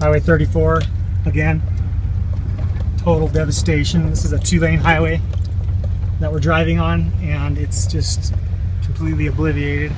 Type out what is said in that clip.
Highway 34 again. Total devastation. This is a two-lane highway that we're driving on, and it's just completely obliterated.